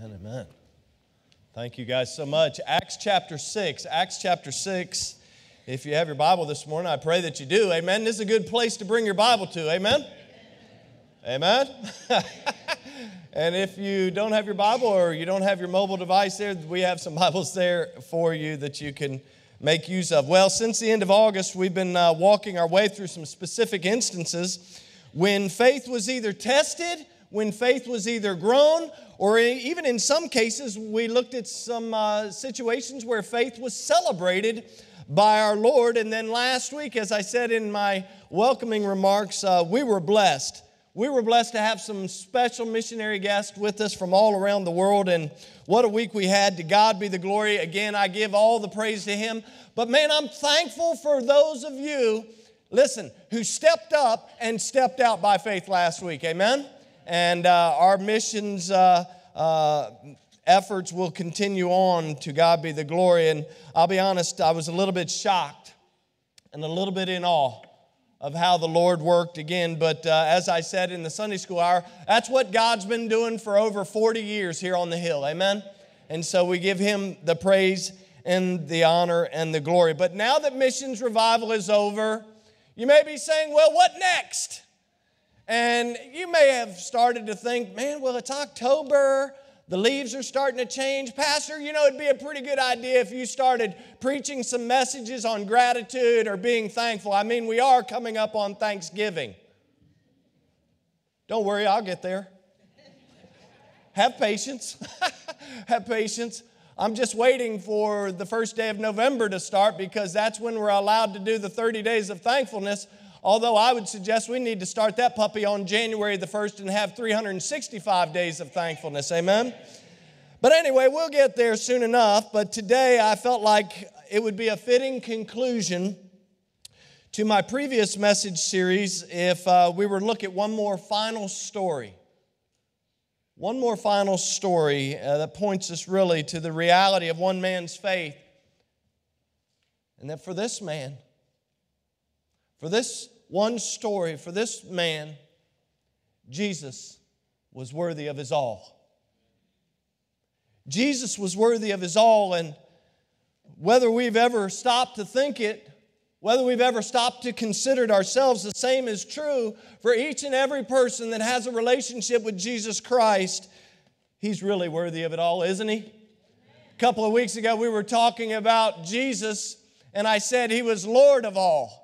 Amen, amen. Thank you guys so much. Acts chapter 6. Acts chapter 6. If you have your Bible this morning, I pray that you do. Amen. This is a good place to bring your Bible to. Amen. Amen. and if you don't have your Bible or you don't have your mobile device there, we have some Bibles there for you that you can make use of. Well, since the end of August, we've been uh, walking our way through some specific instances when faith was either tested, when faith was either grown, or even in some cases, we looked at some uh, situations where faith was celebrated by our Lord. And then last week, as I said in my welcoming remarks, uh, we were blessed. We were blessed to have some special missionary guests with us from all around the world. And what a week we had. To God be the glory. Again, I give all the praise to Him. But man, I'm thankful for those of you, listen, who stepped up and stepped out by faith last week. Amen? And uh, our missions uh, uh, efforts will continue on. To God be the glory. And I'll be honest, I was a little bit shocked and a little bit in awe of how the Lord worked again. But uh, as I said in the Sunday school hour, that's what God's been doing for over 40 years here on the hill. Amen? And so we give Him the praise and the honor and the glory. But now that missions revival is over, you may be saying, well, what next? And you may have started to think, man, well, it's October. The leaves are starting to change. Pastor, you know, it'd be a pretty good idea if you started preaching some messages on gratitude or being thankful. I mean, we are coming up on Thanksgiving. Don't worry, I'll get there. Have patience. Have patience. I'm just waiting for the first day of November to start because that's when we're allowed to do the 30 days of thankfulness. Although I would suggest we need to start that puppy on January the 1st and have 365 days of thankfulness. Amen? But anyway, we'll get there soon enough. But today I felt like it would be a fitting conclusion to my previous message series if uh, we were to look at one more final story. One more final story uh, that points us really to the reality of one man's faith. And that for this man, for this one story, for this man, Jesus was worthy of his all. Jesus was worthy of his all, and whether we've ever stopped to think it, whether we've ever stopped to consider it ourselves, the same is true for each and every person that has a relationship with Jesus Christ. He's really worthy of it all, isn't he? A couple of weeks ago, we were talking about Jesus, and I said he was Lord of all.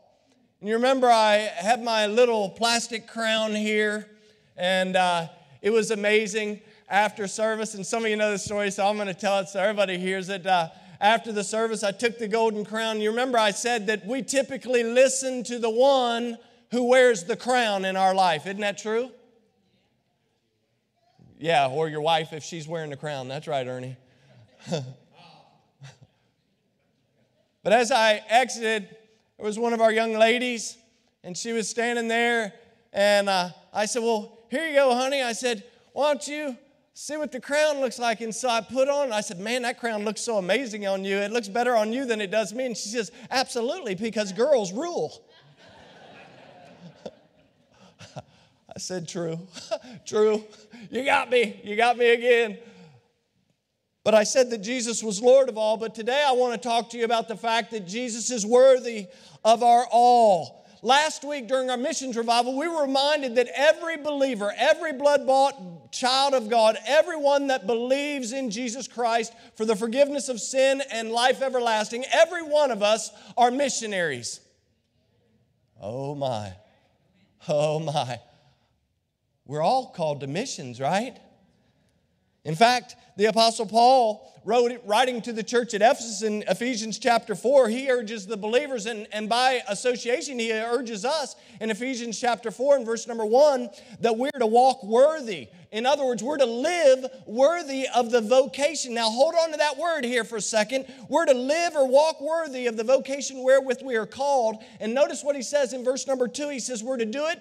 And you remember I had my little plastic crown here, and uh, it was amazing after service. And some of you know the story, so I'm going to tell it so everybody hears it. Uh, after the service, I took the golden crown. You remember I said that we typically listen to the one who wears the crown in our life. Isn't that true? Yeah, or your wife if she's wearing the crown. That's right, Ernie. but as I exited, there was one of our young ladies, and she was standing there, and uh, I said, Well, here you go, honey. I said, Why don't you see what the crown looks like? And so I put on, I said, Man, that crown looks so amazing on you. It looks better on you than it does me. And she says, Absolutely, because girls rule. I said, True, true. You got me. You got me again. But I said that Jesus was Lord of all. But today I want to talk to you about the fact that Jesus is worthy of our all. Last week during our missions revival, we were reminded that every believer, every blood bought child of God, everyone that believes in Jesus Christ for the forgiveness of sin and life everlasting, every one of us are missionaries. Oh my. Oh my. We're all called to missions, right? In fact, the Apostle Paul wrote, writing to the church at Ephesus in Ephesians chapter 4, he urges the believers, and, and by association, he urges us in Ephesians chapter 4 and verse number 1 that we're to walk worthy. In other words, we're to live worthy of the vocation. Now, hold on to that word here for a second. We're to live or walk worthy of the vocation wherewith we are called. And notice what he says in verse number 2 he says, We're to do it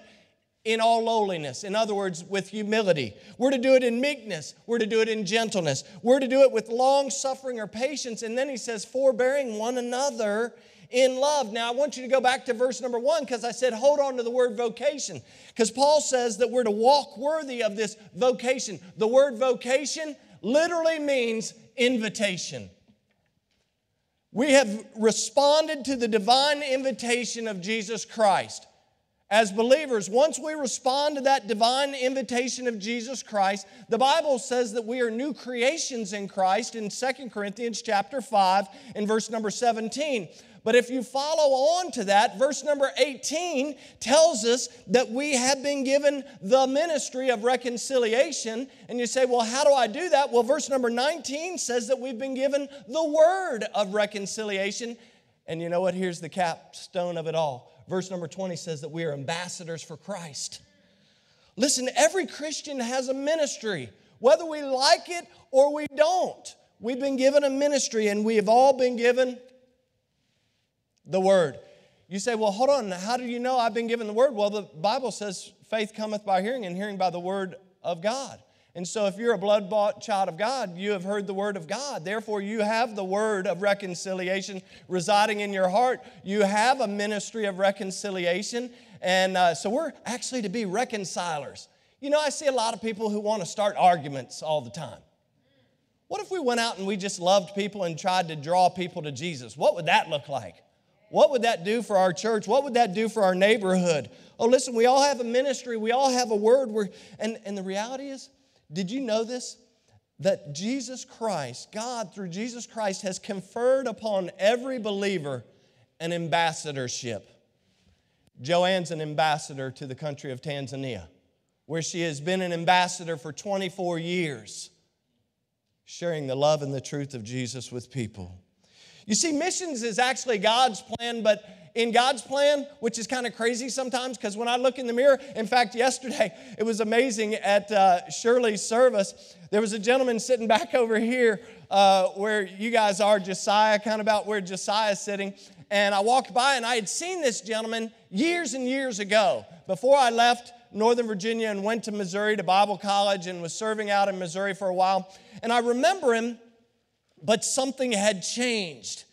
in all lowliness. In other words, with humility. We're to do it in meekness. We're to do it in gentleness. We're to do it with long suffering or patience. And then he says, forbearing one another in love. Now, I want you to go back to verse number one because I said, hold on to the word vocation. Because Paul says that we're to walk worthy of this vocation. The word vocation literally means invitation. We have responded to the divine invitation of Jesus Christ. As believers, once we respond to that divine invitation of Jesus Christ, the Bible says that we are new creations in Christ in 2 Corinthians chapter 5 and verse number 17. But if you follow on to that, verse number 18 tells us that we have been given the ministry of reconciliation. And you say, well, how do I do that? Well, verse number 19 says that we've been given the word of reconciliation. And you know what? Here's the capstone of it all. Verse number 20 says that we are ambassadors for Christ. Listen, every Christian has a ministry, whether we like it or we don't. We've been given a ministry, and we have all been given the word. You say, well, hold on, how do you know I've been given the word? Well, the Bible says faith cometh by hearing, and hearing by the word of God. And so, if you're a blood bought child of God, you have heard the word of God. Therefore, you have the word of reconciliation residing in your heart. You have a ministry of reconciliation. And uh, so, we're actually to be reconcilers. You know, I see a lot of people who want to start arguments all the time. What if we went out and we just loved people and tried to draw people to Jesus? What would that look like? What would that do for our church? What would that do for our neighborhood? Oh, listen, we all have a ministry, we all have a word. Where, and, and the reality is, did you know this? That Jesus Christ, God through Jesus Christ, has conferred upon every believer an ambassadorship. Joanne's an ambassador to the country of Tanzania, where she has been an ambassador for 24 years, sharing the love and the truth of Jesus with people. You see, missions is actually God's plan, but in God's plan, which is kind of crazy sometimes because when I look in the mirror, in fact, yesterday it was amazing at uh, Shirley's service. There was a gentleman sitting back over here uh, where you guys are, Josiah, kind of about where Josiah's sitting. And I walked by and I had seen this gentleman years and years ago before I left Northern Virginia and went to Missouri to Bible college and was serving out in Missouri for a while. And I remember him but something had changed.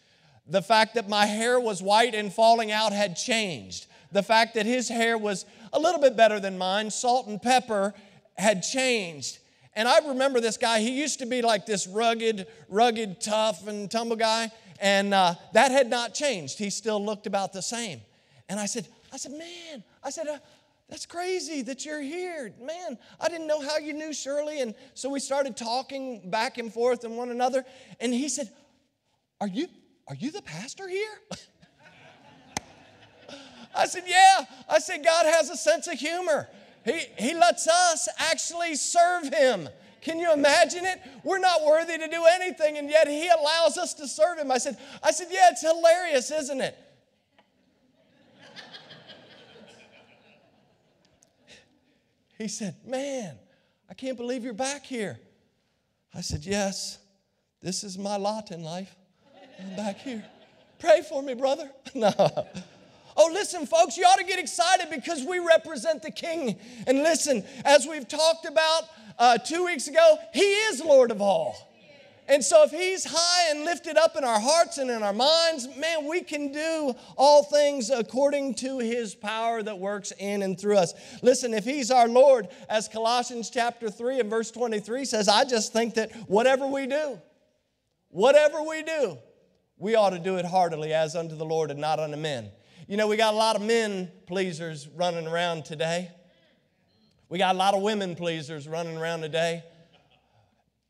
The fact that my hair was white and falling out had changed. The fact that his hair was a little bit better than mine, salt and pepper, had changed. And I remember this guy, he used to be like this rugged, rugged, tough, and tumble guy, and uh, that had not changed. He still looked about the same. And I said, I said, man, I said, uh, that's crazy that you're here. Man, I didn't know how you knew Shirley. And so we started talking back and forth and one another. And he said, Are you, are you the pastor here? I said, Yeah. I said, God has a sense of humor. He, he lets us actually serve him. Can you imagine it? We're not worthy to do anything, and yet he allows us to serve him. I said, I said, Yeah, it's hilarious, isn't it? He said, Man, I can't believe you're back here. I said, Yes, this is my lot in life. I'm back here. Pray for me, brother. no. Oh, listen, folks, you ought to get excited because we represent the King. And listen, as we've talked about uh, two weeks ago, He is Lord of all. And so, if He's high and lifted up in our hearts and in our minds, man, we can do all things according to His power that works in and through us. Listen, if He's our Lord, as Colossians chapter 3 and verse 23 says, I just think that whatever we do, whatever we do, we ought to do it heartily as unto the Lord and not unto men. You know, we got a lot of men pleasers running around today. We got a lot of women pleasers running around today.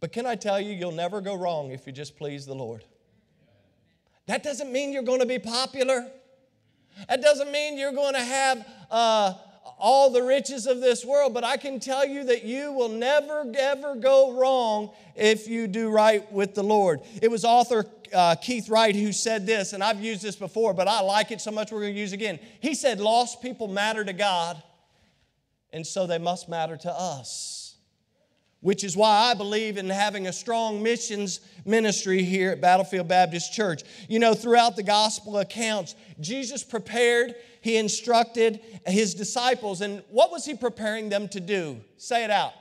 But can I tell you, you'll never go wrong if you just please the Lord. That doesn't mean you're going to be popular. That doesn't mean you're going to have uh, all the riches of this world, but I can tell you that you will never, ever go wrong if you do right with the Lord. It was author uh, Keith Wright who said this, and I've used this before, but I like it so much we're going to use again. He said, Lost people matter to God, and so they must matter to us which is why I believe in having a strong missions ministry here at Battlefield Baptist Church. You know, throughout the gospel accounts, Jesus prepared, he instructed his disciples, and what was he preparing them to do? Say it out.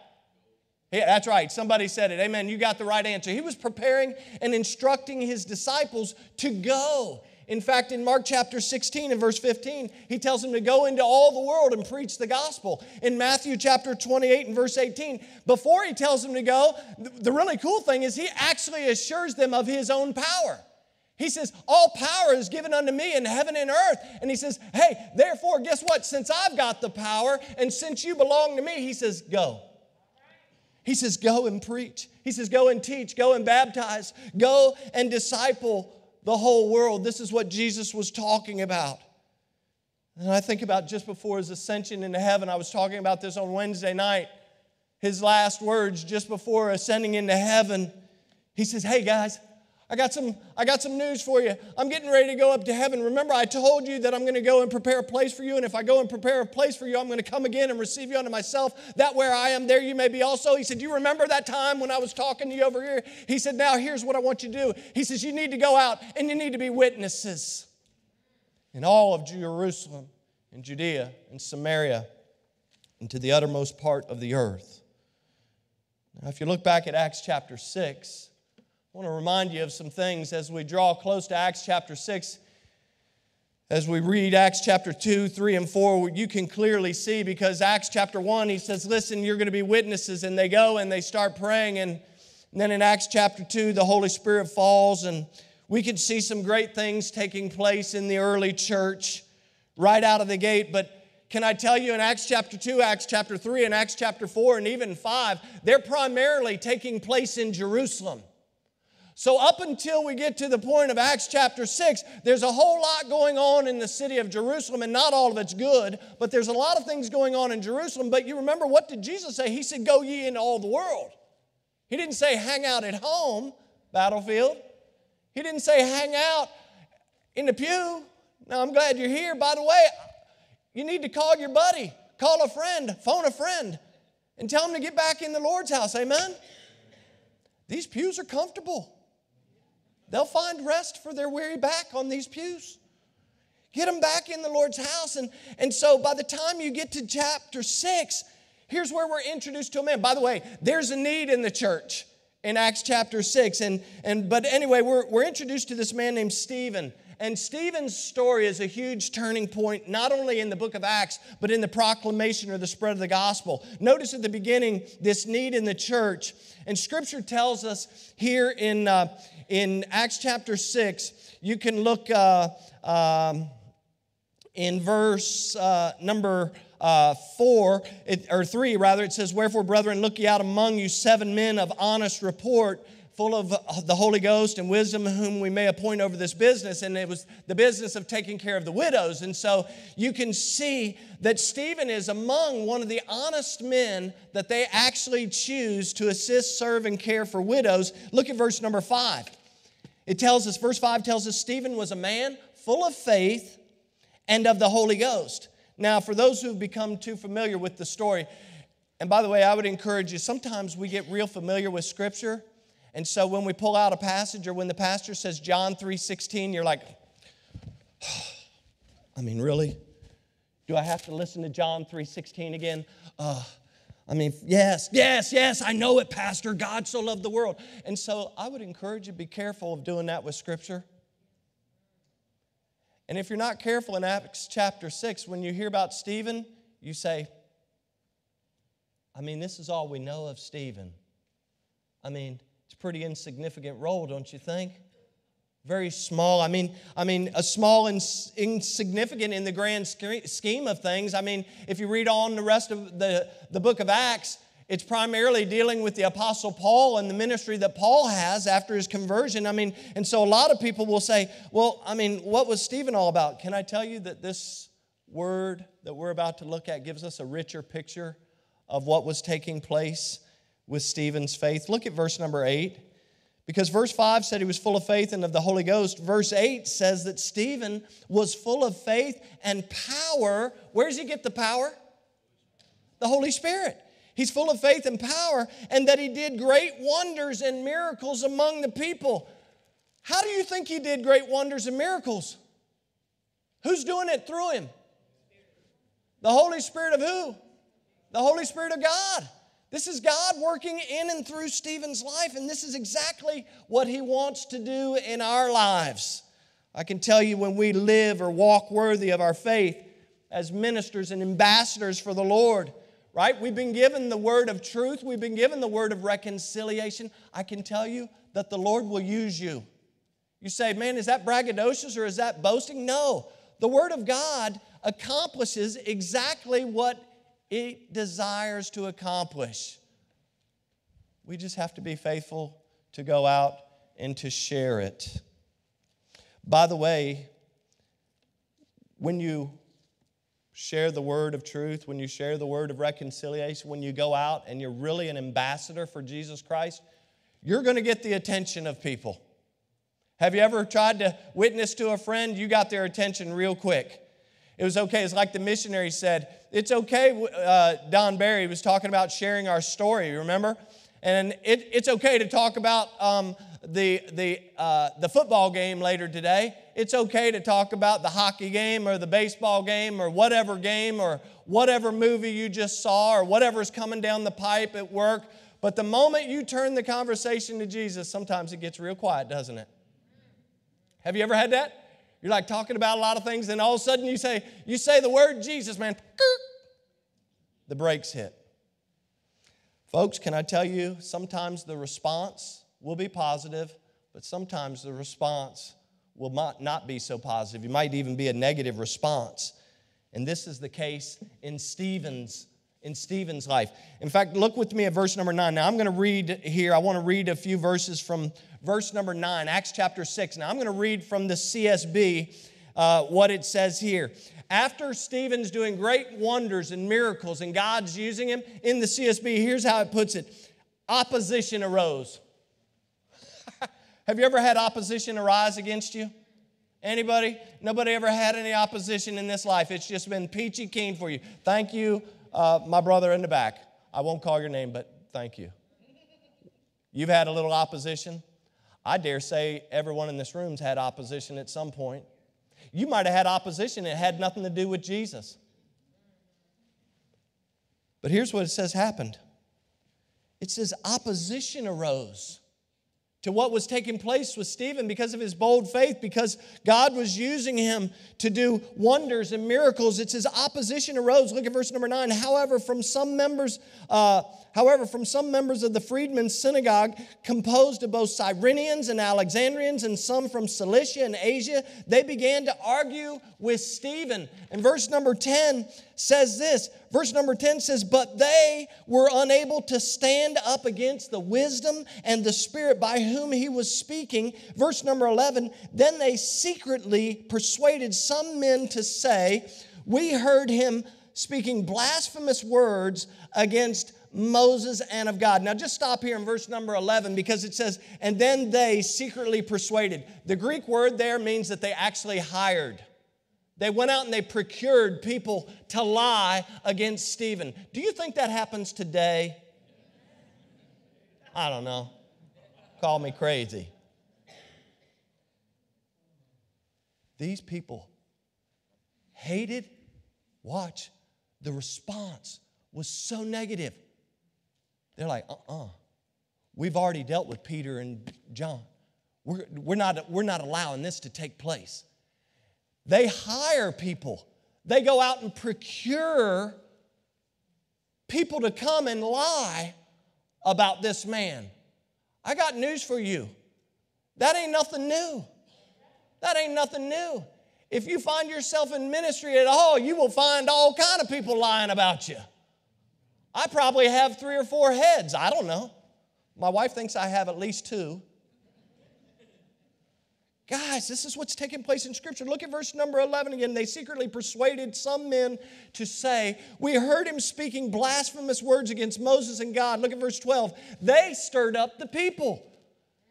Yeah, that's right. Somebody said it. Amen. You got the right answer. He was preparing and instructing his disciples to go In fact, in Mark chapter 16 and verse 15, he tells them to go into all the world and preach the gospel. In Matthew chapter 28 and verse 18, before he tells them to go, the really cool thing is he actually assures them of his own power. He says, All power is given unto me in heaven and earth. And he says, Hey, therefore, guess what? Since I've got the power and since you belong to me, he says, Go. He says, Go and preach. He says, Go and teach, go and baptize, go and disciple the whole world. This is what Jesus was talking about. And I think about just before his ascension into heaven, I was talking about this on Wednesday night. His last words just before ascending into heaven, he says, Hey guys, I got some I got some news for you. I'm getting ready to go up to heaven. Remember I told you that I'm going to go and prepare a place for you and if I go and prepare a place for you, I'm going to come again and receive you unto myself. That where I am there you may be also. He said, "You remember that time when I was talking to you over here?" He said, "Now here's what I want you to do." He says, "You need to go out and you need to be witnesses in all of Jerusalem and Judea and Samaria and to the uttermost part of the earth." Now if you look back at Acts chapter 6, I want to remind you of some things as we draw close to Acts chapter 6. As we read Acts chapter 2, 3, and 4, you can clearly see because Acts chapter 1, he says, Listen, you're going to be witnesses. And they go and they start praying. And then in Acts chapter 2, the Holy Spirit falls. And we can see some great things taking place in the early church right out of the gate. But can I tell you in Acts chapter 2, Acts chapter 3, and Acts chapter 4, and even 5, they're primarily taking place in Jerusalem. So, up until we get to the point of Acts chapter 6, there's a whole lot going on in the city of Jerusalem, and not all of it's good, but there's a lot of things going on in Jerusalem. But you remember, what did Jesus say? He said, Go ye into all the world. He didn't say, Hang out at home, battlefield. He didn't say, Hang out in the pew. Now, I'm glad you're here. By the way, you need to call your buddy, call a friend, phone a friend, and tell him to get back in the Lord's house. Amen? These pews are comfortable. They'll find rest for their weary back on these pews. Get them back in the Lord's house. And, and so by the time you get to chapter six, here's where we're introduced to a man. By the way, there's a need in the church in Acts chapter 6. And, and but anyway, we're, we're introduced to this man named Stephen. And Stephen's story is a huge turning point, not only in the book of Acts, but in the proclamation or the spread of the gospel. Notice at the beginning this need in the church. And scripture tells us here in, uh, in Acts chapter 6, you can look uh, um, in verse uh, number uh, 4, it, or 3 rather, it says, Wherefore, brethren, look ye out among you seven men of honest report full of the Holy Ghost and wisdom, whom we may appoint over this business. And it was the business of taking care of the widows. And so you can see that Stephen is among one of the honest men that they actually choose to assist, serve, and care for widows. Look at verse number five. It tells us, verse 5 tells us Stephen was a man full of faith and of the Holy Ghost. Now, for those who've become too familiar with the story, and by the way, I would encourage you, sometimes we get real familiar with Scripture. And so when we pull out a passage or when the pastor says John 3:16, you're like, I mean, really? Do I have to listen to John 3:16 again? Uh, I mean, yes, yes, yes, I know it, Pastor. God so loved the world. And so I would encourage you to be careful of doing that with Scripture. And if you're not careful in Acts chapter 6, when you hear about Stephen, you say, I mean, this is all we know of Stephen. I mean, pretty insignificant role, don't you think? very small. I mean i mean a small and insignificant in the grand scheme of things. I mean if you read on the rest of the, the book of acts it's primarily dealing with the apostle paul and the ministry that paul has after his conversion. I mean and so a lot of people will say well i mean what was stephen all about? Can i tell you that this word that we're about to look at gives us a richer picture of what was taking place with stephen's faith look at verse number 8 because verse 5 said he was full of faith and of the Holy Ghost. Verse 8 says that Stephen was full of faith and power. Where does he get the power? The Holy Spirit. He's full of faith and power, and that he did great wonders and miracles among the people. How do you think he did great wonders and miracles? Who's doing it through him? The Holy Spirit of who? The Holy Spirit of God. This is God working in and through Stephen's life, and this is exactly what he wants to do in our lives. I can tell you when we live or walk worthy of our faith as ministers and ambassadors for the Lord, right? We've been given the word of truth, we've been given the word of reconciliation. I can tell you that the Lord will use you. You say, man, is that braggadocious or is that boasting? No. The word of God accomplishes exactly what it desires to accomplish. We just have to be faithful to go out and to share it. By the way, when you share the word of truth, when you share the word of reconciliation, when you go out and you're really an ambassador for Jesus Christ, you're going to get the attention of people. Have you ever tried to witness to a friend? You got their attention real quick. It was okay. It's like the missionary said, it's okay. Uh, Don Barry was talking about sharing our story, remember? And it, it's okay to talk about um, the, the, uh, the football game later today. It's okay to talk about the hockey game or the baseball game or whatever game or whatever movie you just saw or whatever's coming down the pipe at work. But the moment you turn the conversation to Jesus, sometimes it gets real quiet, doesn't it? Have you ever had that? You're like talking about a lot of things, and all of a sudden you say, you say the word Jesus, man. The brakes hit. Folks, can I tell you, sometimes the response will be positive, but sometimes the response will not not be so positive. It might even be a negative response. And this is the case in Stephen's in Stephen's life. In fact, look with me at verse number 9. Now I'm going to read here. I want to read a few verses from verse number 9, Acts chapter 6. Now I'm going to read from the CSB uh, what it says here. After Stephen's doing great wonders and miracles and God's using him in the CSB, here's how it puts it opposition arose. Have you ever had opposition arise against you? Anybody? Nobody ever had any opposition in this life. It's just been peachy keen for you. Thank you, uh, my brother in the back. I won't call your name, but thank you. You've had a little opposition. I dare say everyone in this room's had opposition at some point. You might have had opposition, it had nothing to do with Jesus. But here's what it says happened it says opposition arose to what was taking place with Stephen because of his bold faith, because God was using him to do wonders and miracles. It says opposition arose. Look at verse number nine. However, from some members, uh, however, from some members of the freedmen's synagogue, composed of both Cyrenians and Alexandrians, and some from Cilicia and Asia, they began to argue with Stephen. And verse number 10 says this verse number 10 says, But they were unable to stand up against the wisdom and the spirit by whom he was speaking. Verse number 11, then they secretly persuaded some men to say, We heard him speaking blasphemous words against Moses and of God. Now, just stop here in verse number 11 because it says, and then they secretly persuaded. The Greek word there means that they actually hired. They went out and they procured people to lie against Stephen. Do you think that happens today? I don't know. Call me crazy. These people hated, watch, the response was so negative. They're like, uh uh-uh. uh, we have already dealt with Peter and John. We're, we're, not, we're not allowing this to take place. They hire people, they go out and procure people to come and lie about this man. I got news for you. That ain't nothing new. That ain't nothing new. If you find yourself in ministry at all, you will find all kind of people lying about you. I probably have three or four heads. I don't know. My wife thinks I have at least two. Guys, this is what's taking place in Scripture. Look at verse number 11 again. They secretly persuaded some men to say, We heard him speaking blasphemous words against Moses and God. Look at verse 12. They stirred up the people.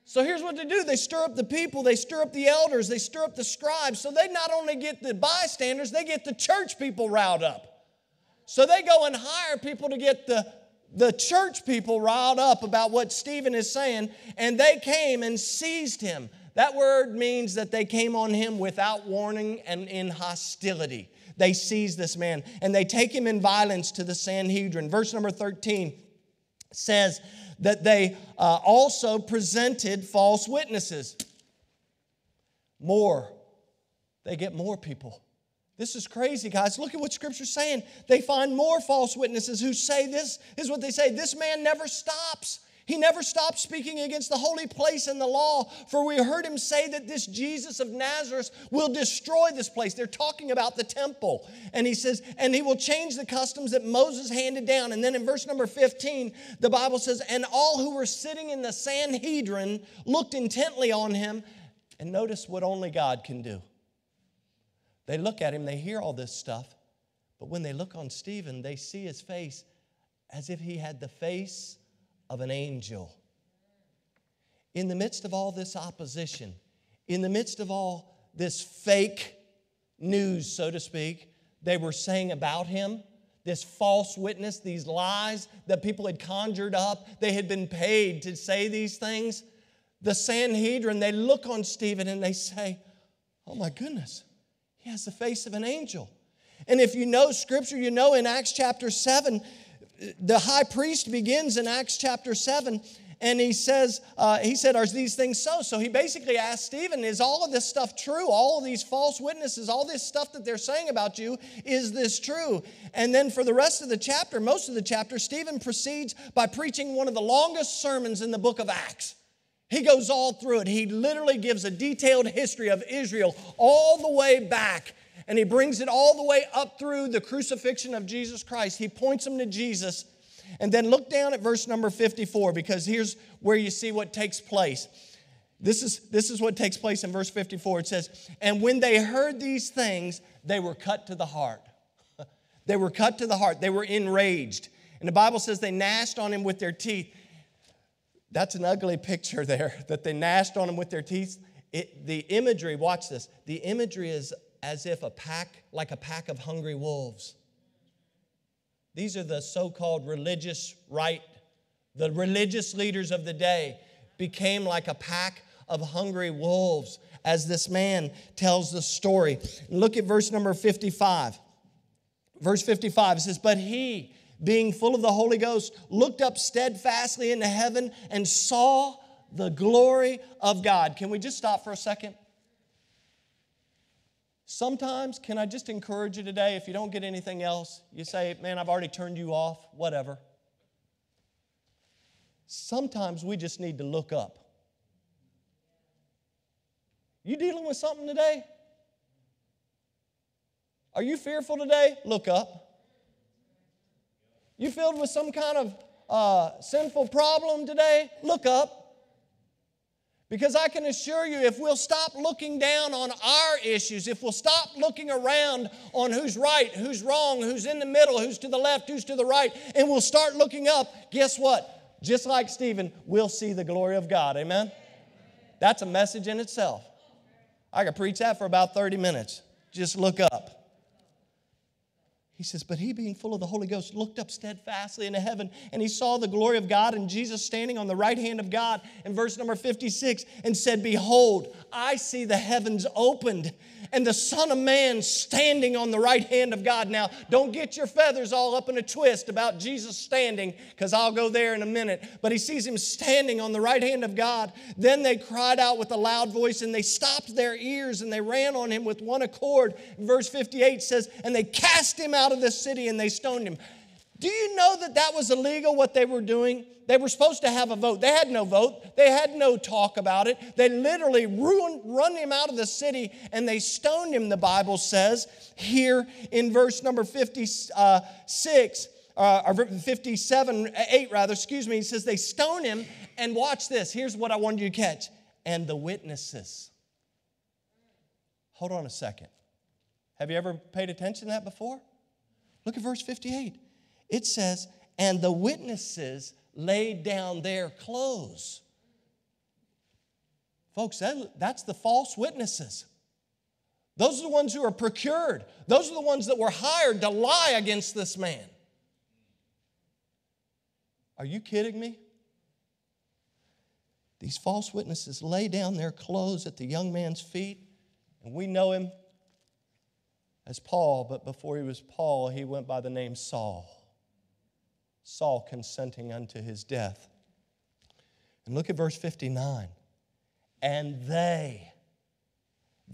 So here's what they do they stir up the people, they stir up the elders, they stir up the scribes. So they not only get the bystanders, they get the church people riled up. So they go and hire people to get the the church people riled up about what Stephen is saying, and they came and seized him. That word means that they came on him without warning and in hostility. They seize this man and they take him in violence to the Sanhedrin. Verse number 13 says that they uh, also presented false witnesses. More they get more people. This is crazy, guys. Look at what Scripture's saying. They find more false witnesses who say this, is what they say this man never stops. He never stopped speaking against the holy place and the law, for we heard him say that this Jesus of Nazareth will destroy this place. They're talking about the temple. And he says, and he will change the customs that Moses handed down. And then in verse number 15, the Bible says, and all who were sitting in the Sanhedrin looked intently on him. And notice what only God can do. They look at him, they hear all this stuff, but when they look on Stephen, they see his face as if he had the face of an angel. In the midst of all this opposition, in the midst of all this fake news, so to speak, they were saying about him, this false witness, these lies that people had conjured up, they had been paid to say these things. The Sanhedrin, they look on Stephen and they say, Oh my goodness, has the face of an angel. And if you know scripture, you know in Acts chapter 7, the high priest begins in Acts chapter 7 and he says, uh, he said, Are these things so? So he basically asked Stephen, Is all of this stuff true? All of these false witnesses, all this stuff that they're saying about you, is this true? And then for the rest of the chapter, most of the chapter, Stephen proceeds by preaching one of the longest sermons in the book of Acts. He goes all through it. He literally gives a detailed history of Israel all the way back and he brings it all the way up through the crucifixion of Jesus Christ. He points them to Jesus. And then look down at verse number 54 because here's where you see what takes place. This is, this is what takes place in verse 54. It says, And when they heard these things, they were cut to the heart. they were cut to the heart. They were enraged. And the Bible says they gnashed on him with their teeth. That's an ugly picture there, that they gnashed on him with their teeth. It, the imagery, watch this, the imagery is as if a pack, like a pack of hungry wolves. These are the so called religious right, the religious leaders of the day became like a pack of hungry wolves as this man tells the story. Look at verse number 55. Verse 55 it says, But he, being full of the Holy Ghost, looked up steadfastly into heaven and saw the glory of God. Can we just stop for a second? Sometimes, can I just encourage you today, if you don't get anything else, you say, Man, I've already turned you off, whatever. Sometimes we just need to look up. You dealing with something today? Are you fearful today? Look up. You filled with some kind of uh, sinful problem today? Look up. Because I can assure you, if we'll stop looking down on our issues, if we'll stop looking around on who's right, who's wrong, who's in the middle, who's to the left, who's to the right, and we'll start looking up, guess what? Just like Stephen, we'll see the glory of God. Amen? That's a message in itself. I could preach that for about 30 minutes. Just look up. He says, But he, being full of the Holy Ghost, looked up steadfastly into heaven, and he saw the glory of God and Jesus standing on the right hand of God in verse number 56 and said, Behold, I see the heavens opened and the Son of Man standing on the right hand of God. Now, don't get your feathers all up in a twist about Jesus standing, because I'll go there in a minute. But he sees him standing on the right hand of God. Then they cried out with a loud voice and they stopped their ears and they ran on him with one accord. Verse 58 says, And they cast him out of the city and they stoned him. Do you know that that was illegal what they were doing? They were supposed to have a vote. They had no vote. They had no talk about it. They literally ruined, run him out of the city and they stoned him, the Bible says here in verse number 56, uh, or 57, 8 rather, excuse me. He says they stone him. And watch this. Here's what I wanted you to catch. And the witnesses. Hold on a second. Have you ever paid attention to that before? Look at verse 58 it says, and the witnesses laid down their clothes. Folks, that, that's the false witnesses. Those are the ones who are procured. Those are the ones that were hired to lie against this man. Are you kidding me? These false witnesses lay down their clothes at the young man's feet, and we know him as Paul, but before he was Paul, he went by the name Saul. Saul consenting unto his death. And look at verse 59. And they,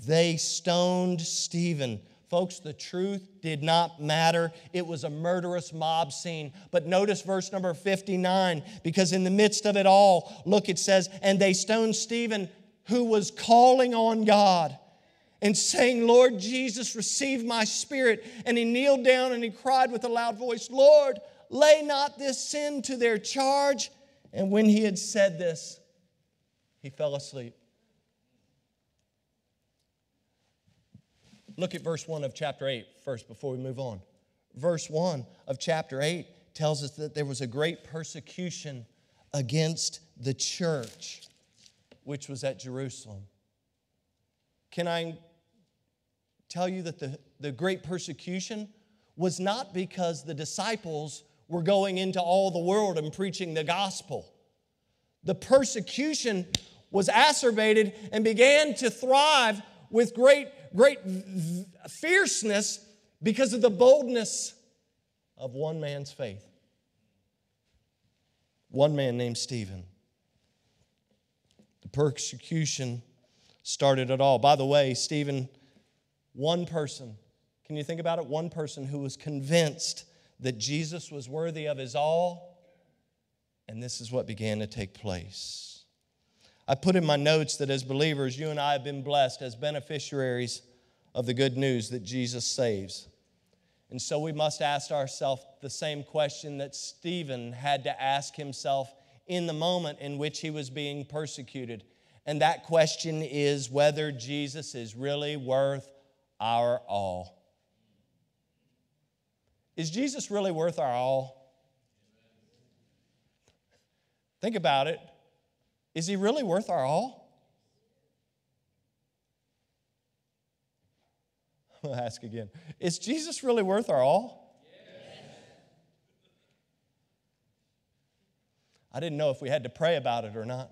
They stoned Stephen. Folks, the truth did not matter. It was a murderous mob scene. But notice verse number 59, because in the midst of it all, look, it says, And they stoned Stephen, who was calling on God and saying, Lord Jesus, receive my spirit. And he kneeled down and he cried with a loud voice, Lord, lay not this sin to their charge. And when he had said this, he fell asleep. Look at verse 1 of chapter 8 first before we move on. Verse 1 of chapter 8 tells us that there was a great persecution against the church, which was at Jerusalem. Can I tell you that the, the great persecution was not because the disciples were going into all the world and preaching the gospel. The persecution was acerbated and began to thrive with great, great fierceness because of the boldness of one man's faith. One man named Stephen. The persecution started it all. By the way, Stephen one person, can you think about it? One person who was convinced that Jesus was worthy of his all, and this is what began to take place. I put in my notes that as believers, you and I have been blessed as beneficiaries of the good news that Jesus saves. And so we must ask ourselves the same question that Stephen had to ask himself in the moment in which he was being persecuted. And that question is whether Jesus is really worth our all. Is Jesus really worth our all? Think about it. Is he really worth our all? I'll ask again. Is Jesus really worth our all? I didn't know if we had to pray about it or not.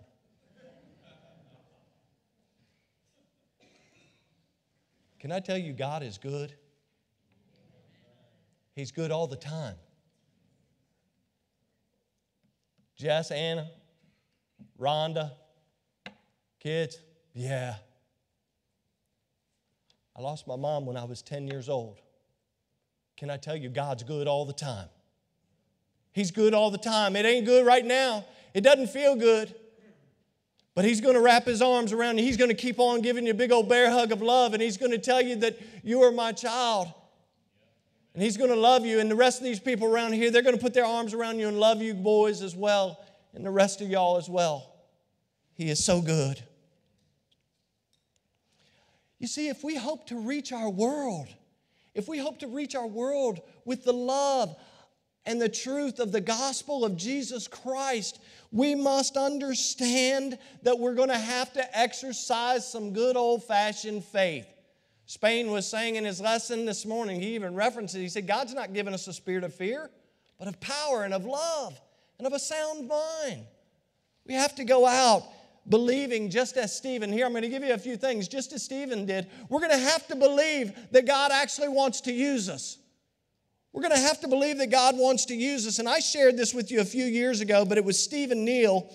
Can I tell you, God is good? He's good all the time. Jess, Anna, Rhonda, kids, yeah. I lost my mom when I was 10 years old. Can I tell you, God's good all the time? He's good all the time. It ain't good right now. It doesn't feel good. But he's going to wrap his arms around you. He's going to keep on giving you a big old bear hug of love, and he's going to tell you that you are my child. And he's going to love you. And the rest of these people around here, they're going to put their arms around you and love you, boys, as well, and the rest of y'all as well. He is so good. You see, if we hope to reach our world, if we hope to reach our world with the love and the truth of the gospel of Jesus Christ, we must understand that we're going to have to exercise some good old fashioned faith. Spain was saying in his lesson this morning, he even referenced it. He said, God's not given us a spirit of fear, but of power and of love and of a sound mind. We have to go out believing just as Stephen. Here, I'm going to give you a few things, just as Stephen did. We're going to have to believe that God actually wants to use us. We're going to have to believe that God wants to use us. And I shared this with you a few years ago, but it was Stephen Neill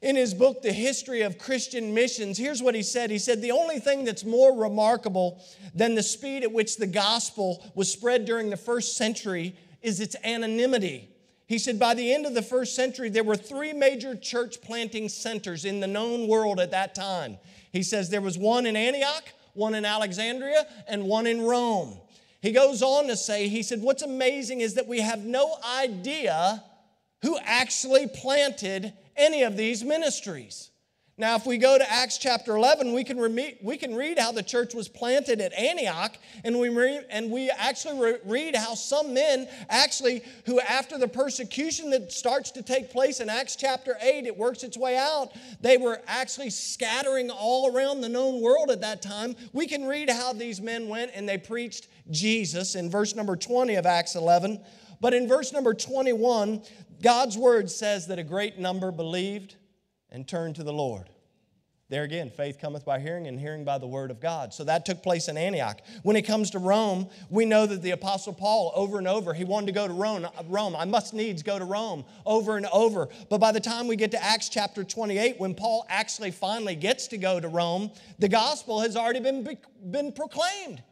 in his book, The History of Christian Missions. Here's what he said He said, The only thing that's more remarkable than the speed at which the gospel was spread during the first century is its anonymity. He said, By the end of the first century, there were three major church planting centers in the known world at that time. He says there was one in Antioch, one in Alexandria, and one in Rome. He goes on to say, he said, What's amazing is that we have no idea who actually planted any of these ministries. Now, if we go to Acts chapter 11, we can, re- we can read how the church was planted at Antioch, and we, re- and we actually re- read how some men actually, who after the persecution that starts to take place in Acts chapter 8, it works its way out, they were actually scattering all around the known world at that time. We can read how these men went and they preached Jesus in verse number 20 of Acts 11. But in verse number 21, God's word says that a great number believed and turned to the Lord. There again, faith cometh by hearing, and hearing by the word of God. So that took place in Antioch. When it comes to Rome, we know that the Apostle Paul, over and over, he wanted to go to Rome. Rome. I must needs go to Rome over and over. But by the time we get to Acts chapter 28, when Paul actually finally gets to go to Rome, the gospel has already been, been proclaimed.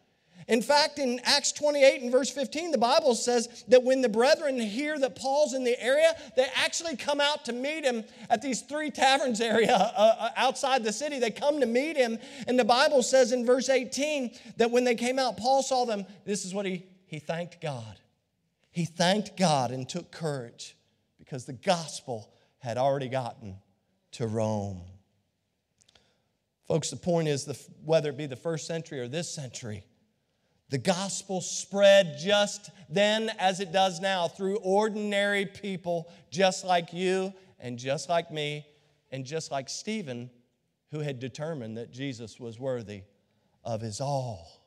In fact, in Acts 28 and verse 15, the Bible says that when the brethren hear that Paul's in the area, they actually come out to meet him at these three taverns area uh, uh, outside the city. They come to meet him. And the Bible says in verse 18 that when they came out, Paul saw them. This is what he, he thanked God. He thanked God and took courage because the gospel had already gotten to Rome. Folks, the point is the, whether it be the first century or this century, the gospel spread just then as it does now through ordinary people just like you and just like me and just like Stephen, who had determined that Jesus was worthy of his all.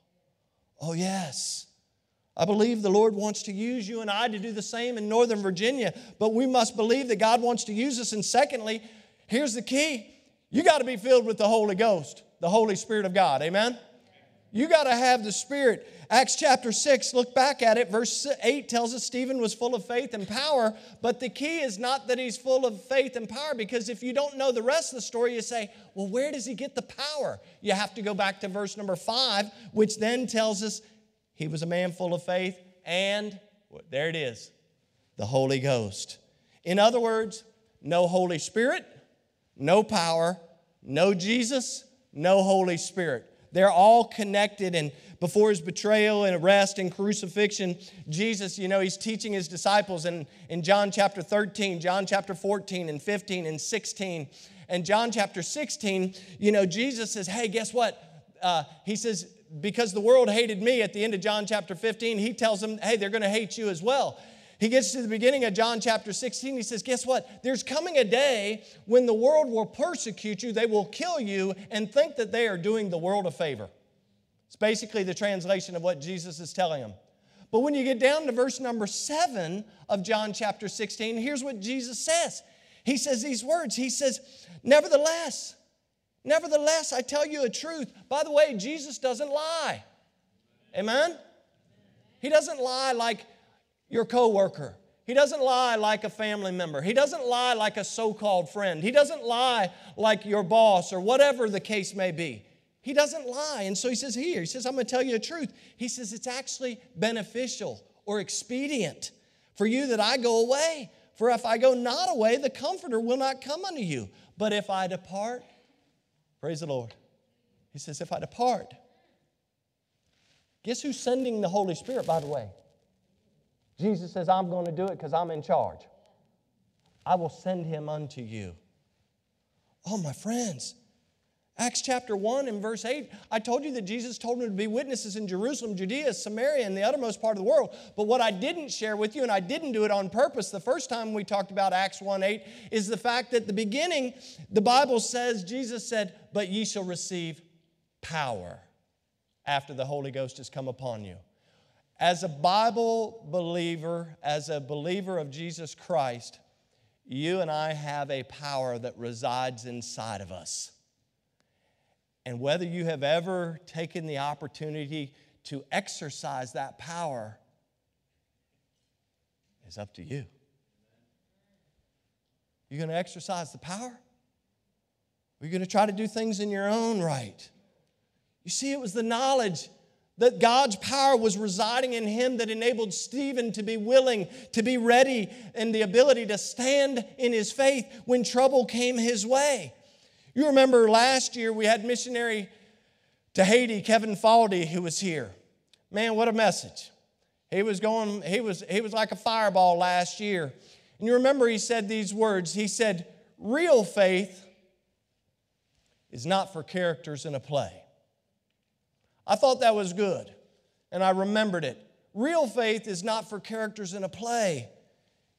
Oh, yes. I believe the Lord wants to use you and I to do the same in Northern Virginia, but we must believe that God wants to use us. And secondly, here's the key you got to be filled with the Holy Ghost, the Holy Spirit of God. Amen? You got to have the Spirit. Acts chapter 6, look back at it. Verse 8 tells us Stephen was full of faith and power, but the key is not that he's full of faith and power, because if you don't know the rest of the story, you say, well, where does he get the power? You have to go back to verse number 5, which then tells us he was a man full of faith and, there it is, the Holy Ghost. In other words, no Holy Spirit, no power, no Jesus, no Holy Spirit. They're all connected. And before his betrayal and arrest and crucifixion, Jesus, you know, he's teaching his disciples in, in John chapter 13, John chapter 14, and 15, and 16. And John chapter 16, you know, Jesus says, Hey, guess what? Uh, he says, Because the world hated me at the end of John chapter 15, he tells them, Hey, they're going to hate you as well. He gets to the beginning of John chapter 16. He says, Guess what? There's coming a day when the world will persecute you, they will kill you, and think that they are doing the world a favor. It's basically the translation of what Jesus is telling them. But when you get down to verse number seven of John chapter 16, here's what Jesus says. He says these words He says, Nevertheless, nevertheless, I tell you a truth. By the way, Jesus doesn't lie. Amen? He doesn't lie like your coworker. He doesn't lie like a family member. He doesn't lie like a so called friend. He doesn't lie like your boss or whatever the case may be. He doesn't lie. And so he says, Here, he says, I'm going to tell you the truth. He says, It's actually beneficial or expedient for you that I go away. For if I go not away, the Comforter will not come unto you. But if I depart, praise the Lord. He says, If I depart, guess who's sending the Holy Spirit, by the way? Jesus says, I'm going to do it because I'm in charge. I will send him unto you. Oh, my friends. Acts chapter 1 and verse 8, I told you that Jesus told them to be witnesses in Jerusalem, Judea, Samaria, and the uttermost part of the world. But what I didn't share with you, and I didn't do it on purpose the first time we talked about Acts 1 8, is the fact that the beginning, the Bible says, Jesus said, But ye shall receive power after the Holy Ghost has come upon you. As a Bible believer, as a believer of Jesus Christ, you and I have a power that resides inside of us. And whether you have ever taken the opportunity to exercise that power is up to you. You're going to exercise the power? Are you going to try to do things in your own right? You see, it was the knowledge that God's power was residing in him that enabled Stephen to be willing, to be ready, and the ability to stand in his faith when trouble came his way. You remember last year we had missionary to Haiti, Kevin Faldy, who was here. Man, what a message. He was going, he was, he was like a fireball last year. And you remember he said these words. He said, Real faith is not for characters in a play. I thought that was good, and I remembered it. Real faith is not for characters in a play.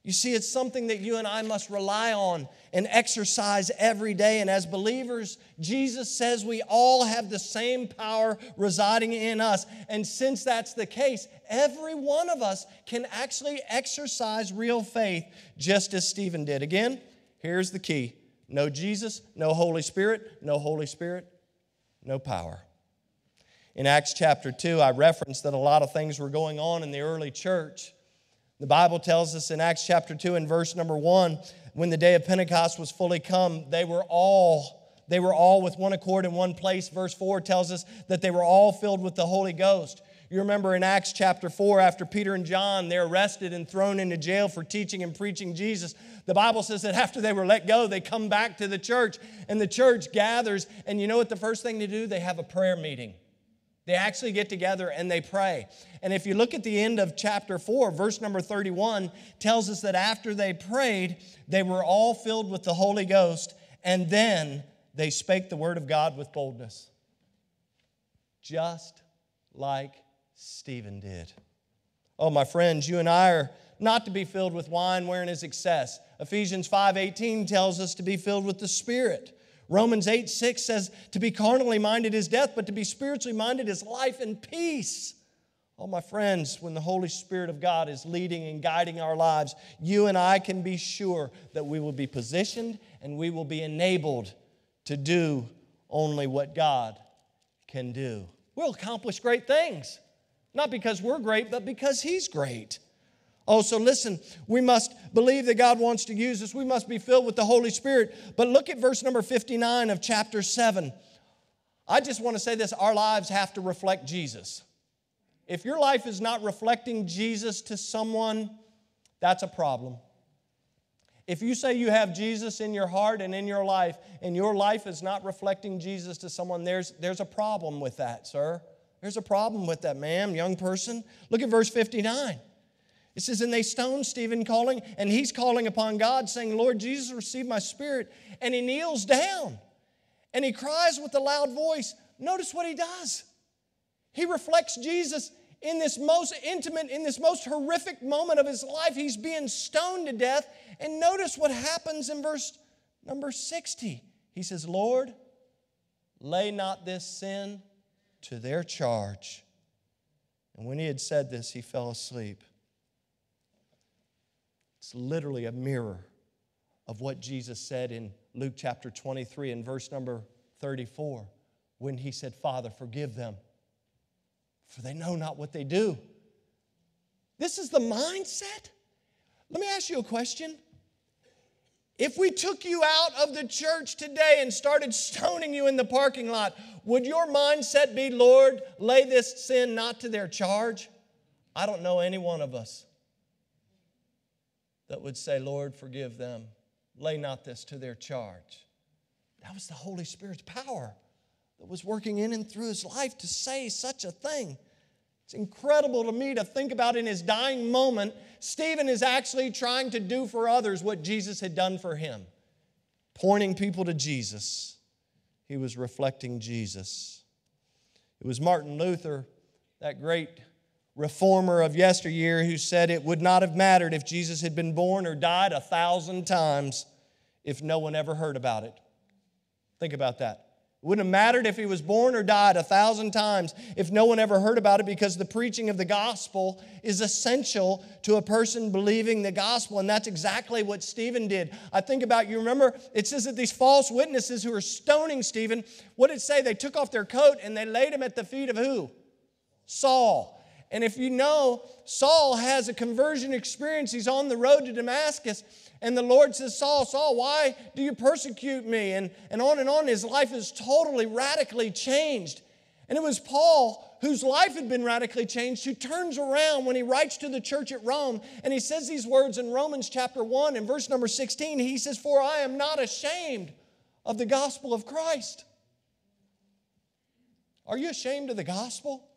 You see, it's something that you and I must rely on and exercise every day. And as believers, Jesus says we all have the same power residing in us. And since that's the case, every one of us can actually exercise real faith just as Stephen did. Again, here's the key No Jesus, no Holy Spirit, no Holy Spirit, no power. In Acts chapter 2, I referenced that a lot of things were going on in the early church. The Bible tells us in Acts chapter 2 and verse number 1, when the day of Pentecost was fully come, they were all they were all with one accord in one place. Verse 4 tells us that they were all filled with the Holy Ghost. You remember in Acts chapter 4, after Peter and John, they're arrested and thrown into jail for teaching and preaching Jesus. The Bible says that after they were let go, they come back to the church, and the church gathers. And you know what the first thing to do? They have a prayer meeting. They actually get together and they pray. And if you look at the end of chapter 4, verse number 31 tells us that after they prayed, they were all filled with the Holy Ghost, and then they spake the word of God with boldness. Just like Stephen did. Oh, my friends, you and I are not to be filled with wine wherein is excess. Ephesians 5:18 tells us to be filled with the Spirit. Romans 8 6 says to be carnally minded is death, but to be spiritually minded is life and peace. Oh, my friends, when the Holy Spirit of God is leading and guiding our lives, you and I can be sure that we will be positioned and we will be enabled to do only what God can do. We'll accomplish great things. Not because we're great, but because He's great. Oh, so listen, we must believe that God wants to use us. We must be filled with the Holy Spirit. But look at verse number 59 of chapter 7. I just want to say this our lives have to reflect Jesus. If your life is not reflecting Jesus to someone, that's a problem. If you say you have Jesus in your heart and in your life, and your life is not reflecting Jesus to someone, there's, there's a problem with that, sir. There's a problem with that, ma'am, young person. Look at verse 59. It says, And they stoned Stephen, calling, and he's calling upon God, saying, Lord Jesus, receive my spirit. And he kneels down and he cries with a loud voice. Notice what he does. He reflects Jesus in this most intimate, in this most horrific moment of his life. He's being stoned to death. And notice what happens in verse number 60. He says, Lord, lay not this sin to their charge. And when he had said this, he fell asleep. It's literally a mirror of what Jesus said in Luke chapter 23 and verse number 34 when he said, Father, forgive them, for they know not what they do. This is the mindset. Let me ask you a question. If we took you out of the church today and started stoning you in the parking lot, would your mindset be, Lord, lay this sin not to their charge? I don't know any one of us that would say, Lord, forgive them. Lay not this to their charge. That was the Holy Spirit's power that was working in and through his life to say such a thing. It's incredible to me to think about in his dying moment, Stephen is actually trying to do for others what Jesus had done for him, pointing people to Jesus. He was reflecting Jesus. It was Martin Luther, that great reformer of yesteryear, who said it would not have mattered if Jesus had been born or died a thousand times if no one ever heard about it. Think about that. It wouldn't have mattered if he was born or died a thousand times if no one ever heard about it because the preaching of the gospel is essential to a person believing the gospel. And that's exactly what Stephen did. I think about, you remember, it says that these false witnesses who were stoning Stephen, what did it say? They took off their coat and they laid him at the feet of who? Saul. And if you know, Saul has a conversion experience. He's on the road to Damascus. And the Lord says, Saul, Saul, why do you persecute me? And, and on and on. His life is totally, radically changed. And it was Paul, whose life had been radically changed, who turns around when he writes to the church at Rome and he says these words in Romans chapter 1 and verse number 16. He says, For I am not ashamed of the gospel of Christ. Are you ashamed of the gospel?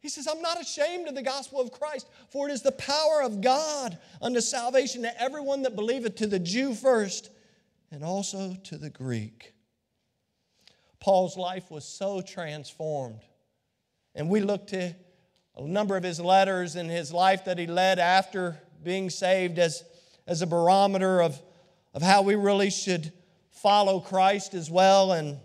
He says, I'm not ashamed of the gospel of Christ, for it is the power of God unto salvation to everyone that believeth, to the Jew first, and also to the Greek. Paul's life was so transformed. And we look to a number of his letters and his life that he led after being saved as, as a barometer of, of how we really should follow Christ as well. And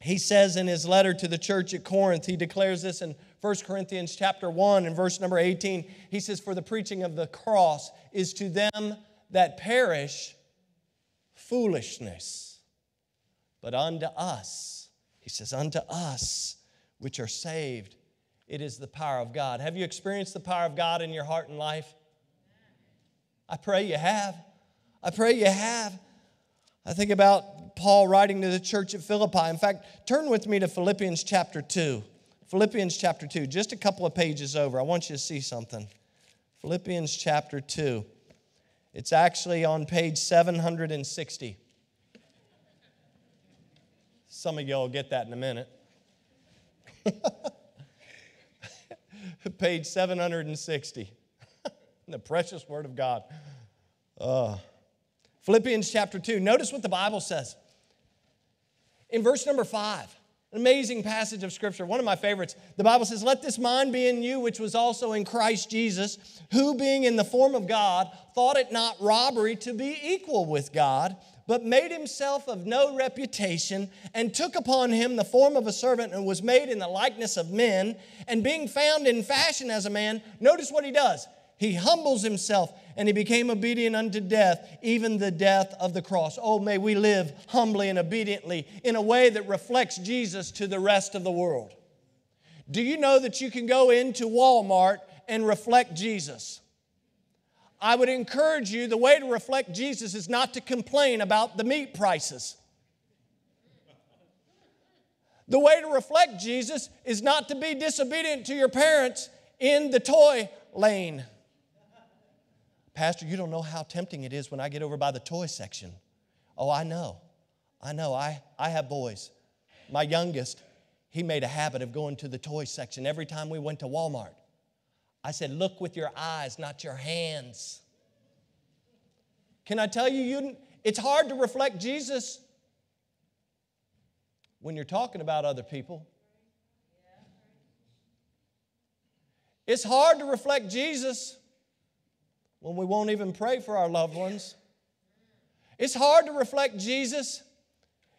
he says in his letter to the church at Corinth, he declares this in 1 Corinthians chapter 1 and verse number 18, he says, For the preaching of the cross is to them that perish foolishness. But unto us, he says, unto us which are saved, it is the power of God. Have you experienced the power of God in your heart and life? I pray you have. I pray you have. I think about Paul writing to the church at Philippi. In fact, turn with me to Philippians chapter 2. Philippians chapter 2, just a couple of pages over. I want you to see something. Philippians chapter 2. It's actually on page 760. Some of y'all get that in a minute. page 760. the precious Word of God. Uh, Philippians chapter 2. Notice what the Bible says. In verse number 5, an amazing passage of Scripture, one of my favorites. The Bible says, Let this mind be in you, which was also in Christ Jesus, who being in the form of God, thought it not robbery to be equal with God but made himself of no reputation, and took upon him the form of a servant, and was made in the likeness of men. And being found in fashion as a man, notice what he does. He humbles himself and he became obedient unto death, even the death of the cross. Oh, may we live humbly and obediently in a way that reflects Jesus to the rest of the world. Do you know that you can go into Walmart and reflect Jesus? I would encourage you the way to reflect Jesus is not to complain about the meat prices. The way to reflect Jesus is not to be disobedient to your parents in the toy lane. Pastor, you don't know how tempting it is when I get over by the toy section. Oh, I know. I know. I, I have boys. My youngest, he made a habit of going to the toy section every time we went to Walmart. I said, Look with your eyes, not your hands. Can I tell you, you it's hard to reflect Jesus when you're talking about other people. It's hard to reflect Jesus when we won't even pray for our loved ones. It's hard to reflect Jesus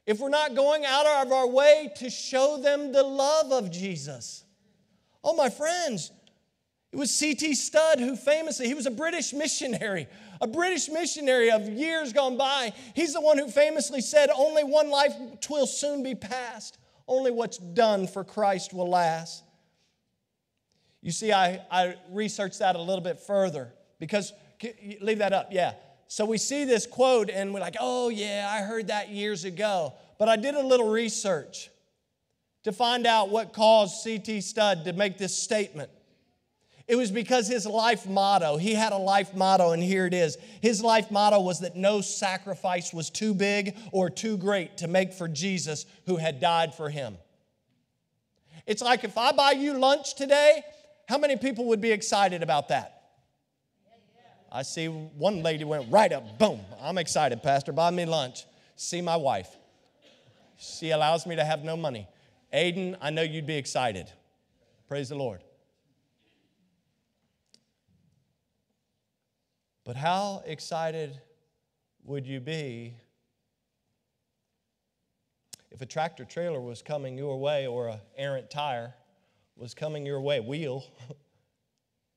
if we're not going out of our way to show them the love of Jesus. Oh, my friends, it was C.T. Studd who famously, he was a British missionary, a British missionary of years gone by. He's the one who famously said, Only one life will soon be past, only what's done for Christ will last. You see, I, I researched that a little bit further. Because, leave that up, yeah. So we see this quote and we're like, oh, yeah, I heard that years ago. But I did a little research to find out what caused C.T. Studd to make this statement. It was because his life motto, he had a life motto, and here it is. His life motto was that no sacrifice was too big or too great to make for Jesus who had died for him. It's like if I buy you lunch today, how many people would be excited about that? I see one lady went right up, boom. I'm excited, Pastor. Buy me lunch. See my wife. She allows me to have no money. Aiden, I know you'd be excited. Praise the Lord. But how excited would you be if a tractor trailer was coming your way or a errant tire was coming your way, wheel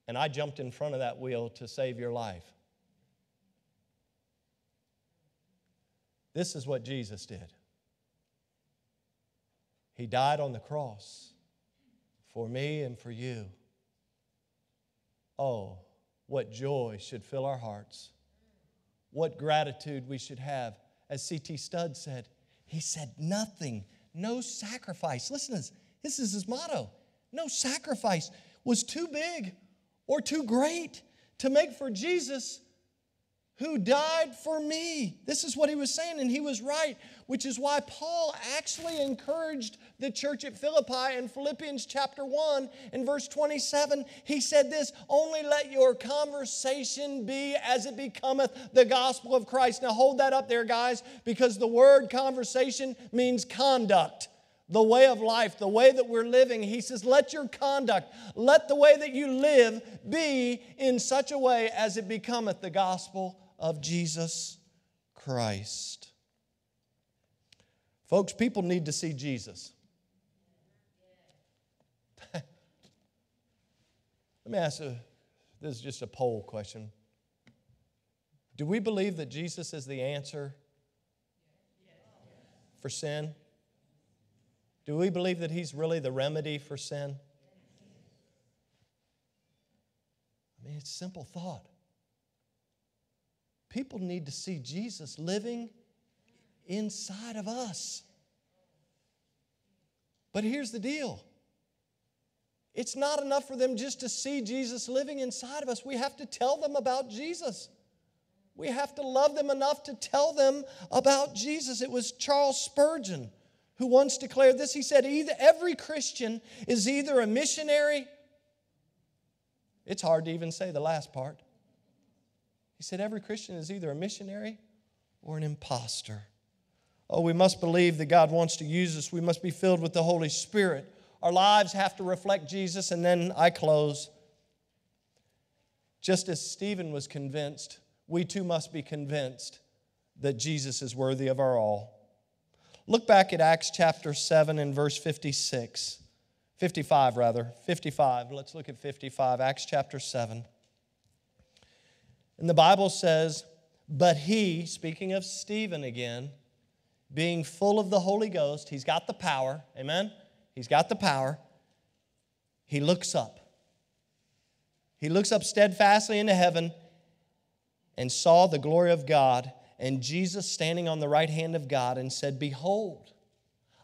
and I jumped in front of that wheel to save your life. This is what Jesus did. He died on the cross for me and for you. Oh, what joy should fill our hearts. What gratitude we should have. As C.T. Studd said, he said, Nothing, no sacrifice. Listen to this. This is his motto. No sacrifice was too big or too great to make for Jesus who died for me. This is what he was saying, and he was right, which is why Paul actually encouraged the church at Philippi in Philippians chapter 1 in verse 27. He said this Only let your conversation be as it becometh the gospel of Christ. Now hold that up there, guys, because the word conversation means conduct the way of life, the way that we're living. He says, let your conduct, let the way that you live be in such a way as it becometh the gospel of Jesus Christ. Folks, people need to see Jesus. Let me ask you this is just a poll question. Do we believe that Jesus is the answer for sin? Do we believe that He's really the remedy for sin? I mean, it's simple thought. People need to see Jesus living inside of us. But here's the deal it's not enough for them just to see Jesus living inside of us. We have to tell them about Jesus. We have to love them enough to tell them about Jesus. It was Charles Spurgeon who once declared this. He said, either, Every Christian is either a missionary, it's hard to even say the last part. He said, Every Christian is either a missionary or an impostor. Oh, we must believe that God wants to use us. We must be filled with the Holy Spirit. Our lives have to reflect Jesus. And then I close. Just as Stephen was convinced, we too must be convinced that Jesus is worthy of our all. Look back at Acts chapter 7 and verse 56. 55, rather. 55. Let's look at 55. Acts chapter 7. And the Bible says, But he, speaking of Stephen again, being full of the Holy Ghost, he's got the power, amen? He's got the power. He looks up. He looks up steadfastly into heaven and saw the glory of God and Jesus standing on the right hand of God and said, Behold,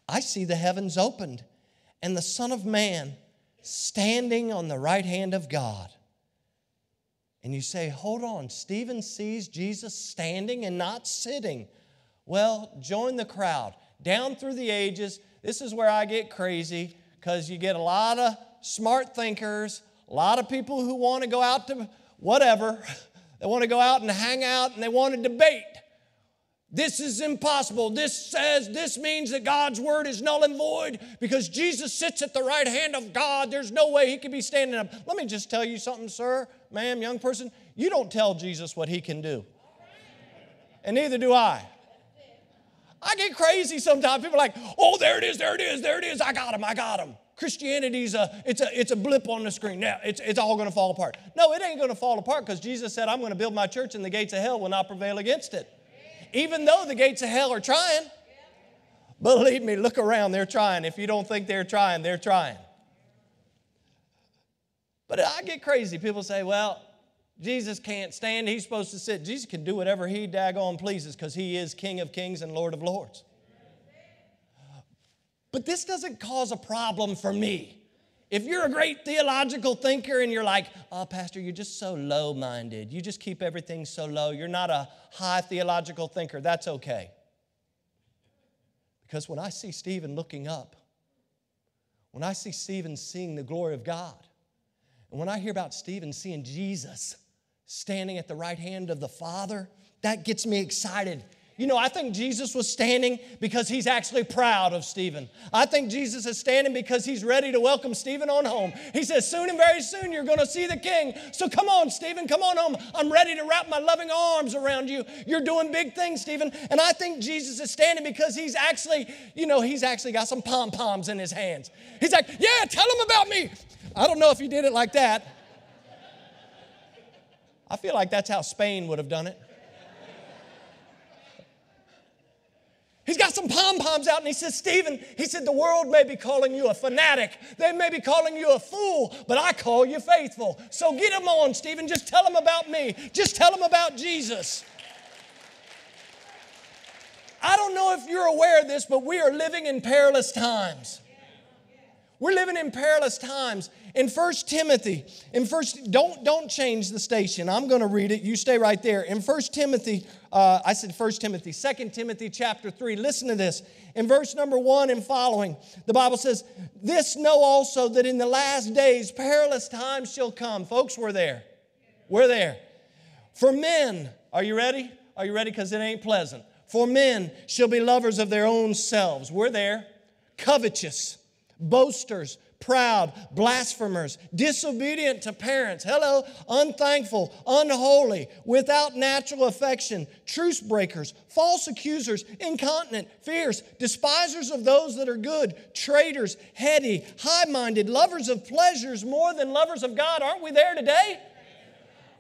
I see the heavens opened and the Son of Man standing on the right hand of God. And you say, Hold on, Stephen sees Jesus standing and not sitting. Well, join the crowd. Down through the ages, this is where I get crazy because you get a lot of smart thinkers, a lot of people who want to go out to whatever. They want to go out and hang out and they want to debate. This is impossible. This says, this means that God's word is null and void because Jesus sits at the right hand of God. There's no way he could be standing up. Let me just tell you something, sir, ma'am, young person. You don't tell Jesus what he can do. And neither do I. I get crazy sometimes. People are like, oh, there it is, there it is, there it is. I got him, I got him. Christianity's a, it's a, it's a blip on the screen. Now, it's, it's all to fall apart. No, it ain't to fall apart because Jesus said, I'm to build my church and the gates of hell will not prevail against it. Even though the gates of hell are trying. Believe me, look around, they're trying. If you don't think they're trying, they're trying. But I get crazy. People say, well, Jesus can't stand. He's supposed to sit. Jesus can do whatever he daggone pleases because he is King of kings and Lord of lords. But this doesn't cause a problem for me. If you're a great theological thinker and you're like, oh, Pastor, you're just so low minded, you just keep everything so low, you're not a high theological thinker, that's okay. Because when I see Stephen looking up, when I see Stephen seeing the glory of God, and when I hear about Stephen seeing Jesus, standing at the right hand of the Father, that gets me excited. You know, I think Jesus was standing because he's actually proud of Stephen. I think Jesus is standing because he's ready to welcome Stephen on home. He says, Soon and very soon you're going to see the king. So come on, Stephen, come on home. I'm ready to wrap my loving arms around you. You're doing big things, Stephen. And I think Jesus is standing because he's actually, you know, he's actually got some pom poms in his hands. He's like, Yeah, tell him about me. I don't know if he did it like that. I feel like that's how Spain would have done it. He's got some pom poms out and he says, Stephen, he said, the world may be calling you a fanatic. They may be calling you a fool, but I call you faithful. So get them on, Stephen. Just tell them about me. Just tell them about Jesus. I don't know if you're aware of this, but we are living in perilous times. We're living in perilous times. In First Timothy, in First, don't don't change the station. I'm going to read it. You stay right there. In First Timothy, uh, I said First Timothy, Second Timothy, chapter three. Listen to this. In verse number one and following, the Bible says, "This know also that in the last days perilous times shall come." Folks, we're there. We're there. For men, are you ready? Are you ready? Because it ain't pleasant. For men shall be lovers of their own selves. We're there. Covetous boasters, proud, blasphemers, disobedient to parents, hello, unthankful, unholy, without natural affection, truce breakers, false accusers, incontinent, fierce, despisers of those that are good, traitors, heady, high minded, lovers of pleasures more than lovers of God. Aren't we there today?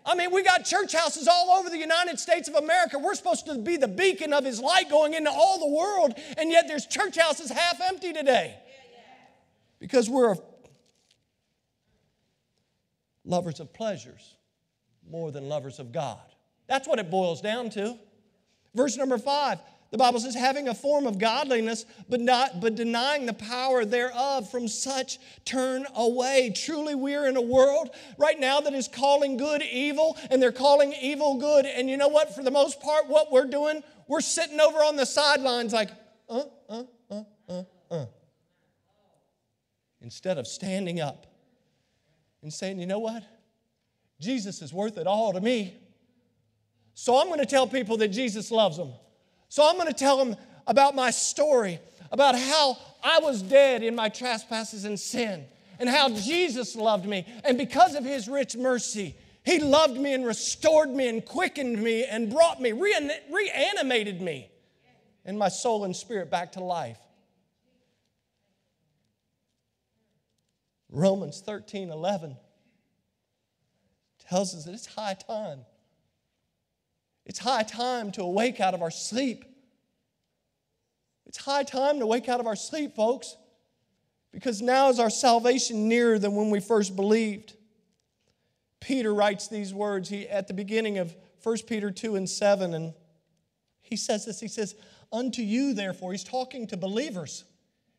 I mean, we got church houses all over the United States of America. We're supposed to be the beacon of His light going into all the world, and yet there's church houses half empty today. Because we're lovers of pleasures more than lovers of God. That's what it boils down to. Verse number five the Bible says, having a form of godliness, but not but denying the power thereof, from such turn away. Truly, we're in a world right now that is calling good evil, and they're calling evil good. And you know what? For the most part, what we're doing, we're sitting over on the sidelines like, uh, uh, uh, uh, uh. Instead of standing up and saying, you know what? Jesus is worth it all to me. So I'm going to tell people that Jesus loves them. So I'm going to tell them about my story, about how I was dead in my trespasses and sin, and how Jesus loved me. And because of his rich mercy, he loved me and restored me and quickened me and brought me, reanimated me and my soul and spirit back to life. Romans 13 11 tells us that it's high time it's high time to awake out of our sleep. It's high time to wake out of our sleep, folks, because now is our salvation nearer than when we first believed. Peter writes these words he, at the beginning of 1 Peter 2 and 7, and he says this He says, Unto you, therefore, he's talking to believers.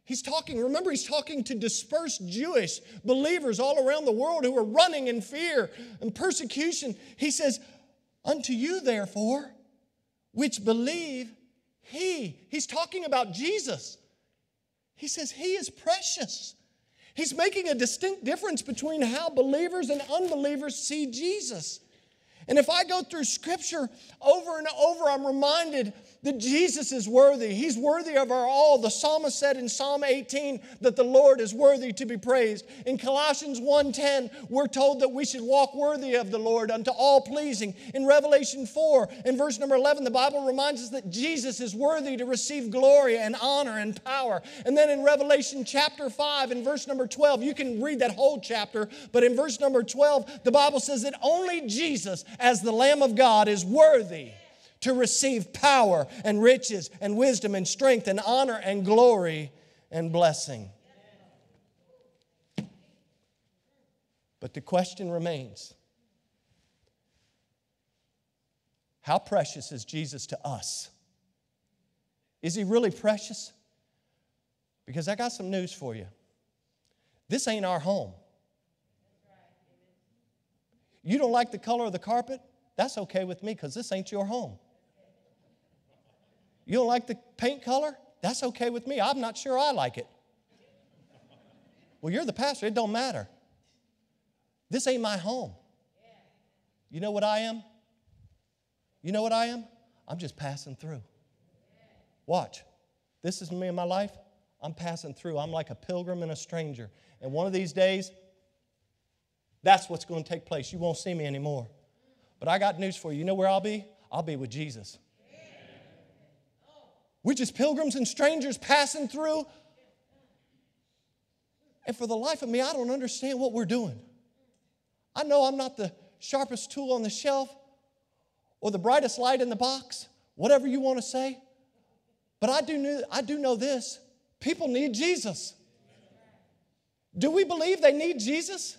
He's talking, remember, he's talking to dispersed Jewish believers all around the world who are running in fear and persecution. He says, Unto you, therefore, which believe, He. He's talking about Jesus. He says, He is precious. He's making a distinct difference between how believers and unbelievers see Jesus. And if I go through scripture over and over, I'm reminded that Jesus is worthy. He's worthy of our all. The psalmist said in Psalm 18 that the Lord is worthy to be praised. In Colossians 1:10, we're told that we should walk worthy of the Lord unto all pleasing. In Revelation 4, in verse number 11, the Bible reminds us that Jesus is worthy to receive glory and honor and power. And then in Revelation chapter 5, in verse number 12, you can read that whole chapter, but in verse number 12, the Bible says that only Jesus, as the Lamb of God, is worthy to receive power and riches and wisdom and strength and honor and glory and blessing. But the question remains how precious is Jesus to us? Is he really precious? Because I got some news for you. This ain't our home. You don't like the color of the carpet? That's okay with me because this ain't your home. You don't like the paint color? That's okay with me. I'm not sure I like it. Well, you're the pastor, it don't matter. This ain't my home. You know what I am? You know what I am? I'm just passing through. Watch. This is me in my life. I'm passing through. I'm like a pilgrim and a stranger. And one of these days, that's what's going to take place. You won't see me anymore. But I got news for you. You know where I'll be? I'll be with Jesus. We're just pilgrims and strangers passing through. And for the life of me, I don't understand what we're doing. I know I'm not the sharpest tool on the shelf or the brightest light in the box, whatever you want to say. But I do know, I do know this people need Jesus. Do we believe they need Jesus?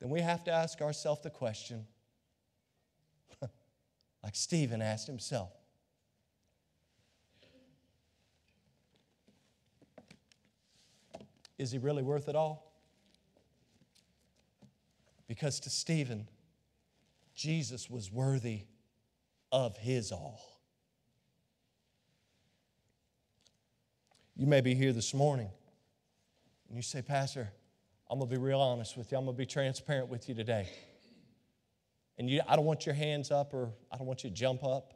Then we have to ask ourselves the question, like Stephen asked himself Is he really worth it all? Because to Stephen, Jesus was worthy of his all. You may be here this morning and you say, Pastor, I'm going to be real honest with you. I'm going to be transparent with you today. And you, I don't want your hands up or I don't want you to jump up.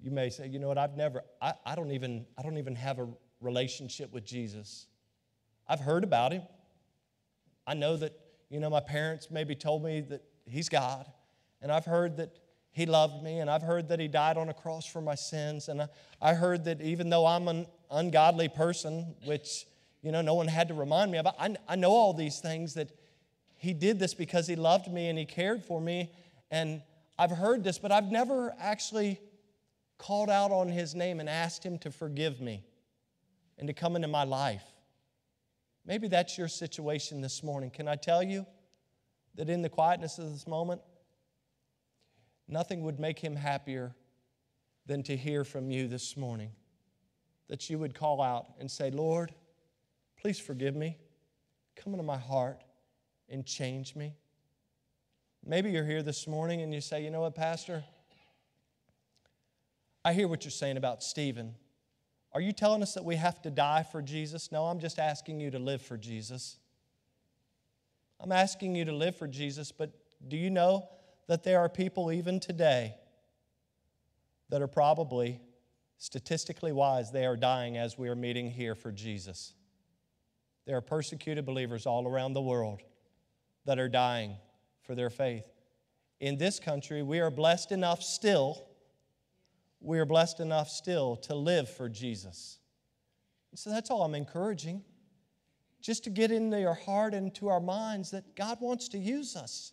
You may say, you know what, I've never, I, I, don't, even, I don't even have a relationship with Jesus. I've heard about him. I know that, you know, my parents maybe told me that he's God, and I've heard that he loved me, and I've heard that he died on a cross for my sins, and I, I heard that even though I'm an ungodly person, which, you know, no one had to remind me of, I, I know all these things that He did this because He loved me and He cared for me. And I've heard this, but I've never actually called out on His name and asked Him to forgive me and to come into my life. Maybe that's your situation this morning. Can I tell you that in the quietness of this moment, nothing would make Him happier than to hear from you this morning? That you would call out and say, Lord, please forgive me. Come into my heart and change me. Maybe you're here this morning and you say, you know what, Pastor? I hear what you're saying about Stephen. Are you telling us that we have to die for Jesus? No, I'm just asking you to live for Jesus. I'm asking you to live for Jesus, but do you know that there are people even today that are probably statistically wise, they are dying as we are meeting here for Jesus. There are persecuted believers all around the world that are dying for their faith. In this country, we are blessed enough still, we are blessed enough still to live for Jesus. So that's all I'm encouraging. Just to get into your heart and to our minds that God wants to use us.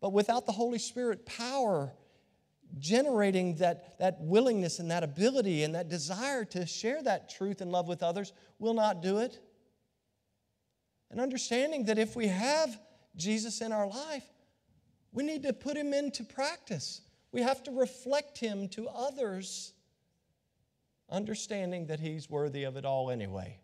But without the Holy Spirit power generating that, that willingness and that ability and that desire to share that truth and love with others, will not do it. And understanding that if we have Jesus in our life, we need to put him into practice. We have to reflect him to others, understanding that he's worthy of it all anyway.